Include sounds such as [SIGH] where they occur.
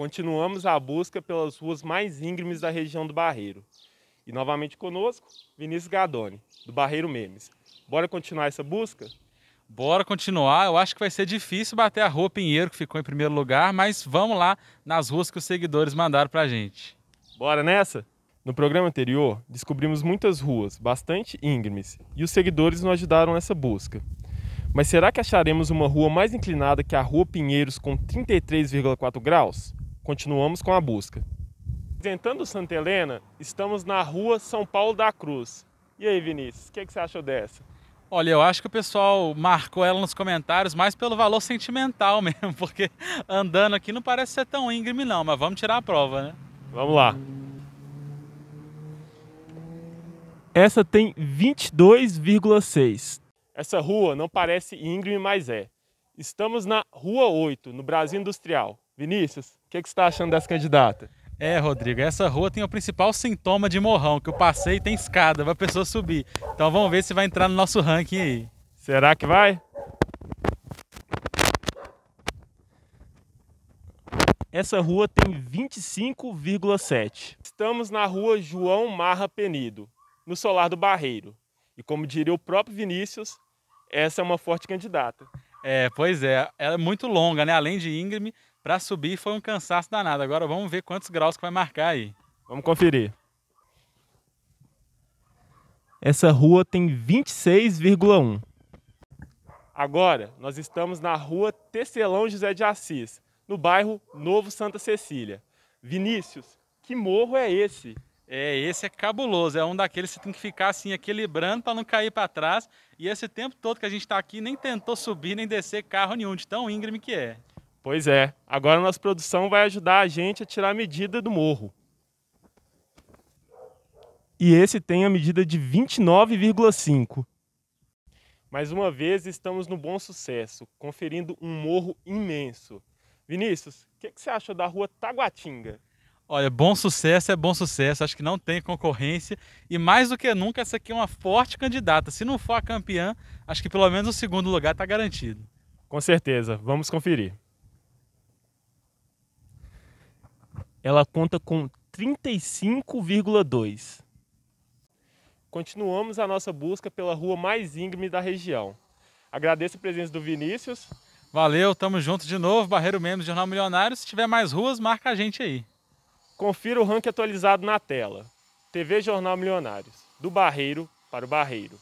continuamos a busca pelas ruas mais íngremes da região do Barreiro. E novamente conosco, Vinícius Gadoni, do Barreiro Memes. Bora continuar essa busca? Bora continuar. Eu acho que vai ser difícil bater a rua Pinheiro, que ficou em primeiro lugar, mas vamos lá nas ruas que os seguidores mandaram pra gente. Bora nessa? No programa anterior, descobrimos muitas ruas bastante íngremes e os seguidores nos ajudaram nessa busca. Mas será que acharemos uma rua mais inclinada que a Rua Pinheiros com 33,4 graus? Continuamos com a busca. Tentando Santa Helena, estamos na Rua São Paulo da Cruz. E aí, Vinícius, o que, que você achou dessa? Olha, eu acho que o pessoal marcou ela nos comentários mais pelo valor sentimental [LAUGHS] mesmo, porque andando aqui não parece ser tão íngreme não, mas vamos tirar a prova, né? Vamos lá. Essa tem 22,6. Essa rua não parece íngreme, mas é. Estamos na Rua 8, no Brasil Industrial. Vinícius, o que, que você está achando dessa candidata? É, Rodrigo, essa rua tem o principal sintoma de morrão, que o passeio tem escada para a pessoa subir. Então vamos ver se vai entrar no nosso ranking aí. Será que vai? Essa rua tem 25,7. Estamos na rua João Marra Penido, no Solar do Barreiro. E como diria o próprio Vinícius, essa é uma forte candidata. É, pois é, ela é muito longa, né? Além de íngreme, para subir foi um cansaço danado. Agora vamos ver quantos graus que vai marcar aí. Vamos conferir. Essa rua tem 26,1. Agora, nós estamos na rua Tecelão José de Assis, no bairro Novo Santa Cecília. Vinícius, que morro é esse? É, esse é cabuloso, é um daqueles que você tem que ficar assim equilibrando para não cair para trás. E esse tempo todo que a gente está aqui nem tentou subir nem descer carro nenhum, de tão íngreme que é. Pois é, agora a nossa produção vai ajudar a gente a tirar a medida do morro. E esse tem a medida de 29,5. Mais uma vez estamos no bom sucesso, conferindo um morro imenso. Vinícius, o que, que você acha da rua Taguatinga? Olha, bom sucesso é bom sucesso, acho que não tem concorrência e mais do que nunca essa aqui é uma forte candidata. Se não for a campeã, acho que pelo menos o segundo lugar está garantido. Com certeza, vamos conferir. Ela conta com 35,2. Continuamos a nossa busca pela rua mais íngreme da região. Agradeço a presença do Vinícius. Valeu, tamo junto de novo, Barreiro Membro Jornal Milionário. Se tiver mais ruas, marca a gente aí. Confira o ranking atualizado na tela. TV Jornal Milionários, do Barreiro para o Barreiro.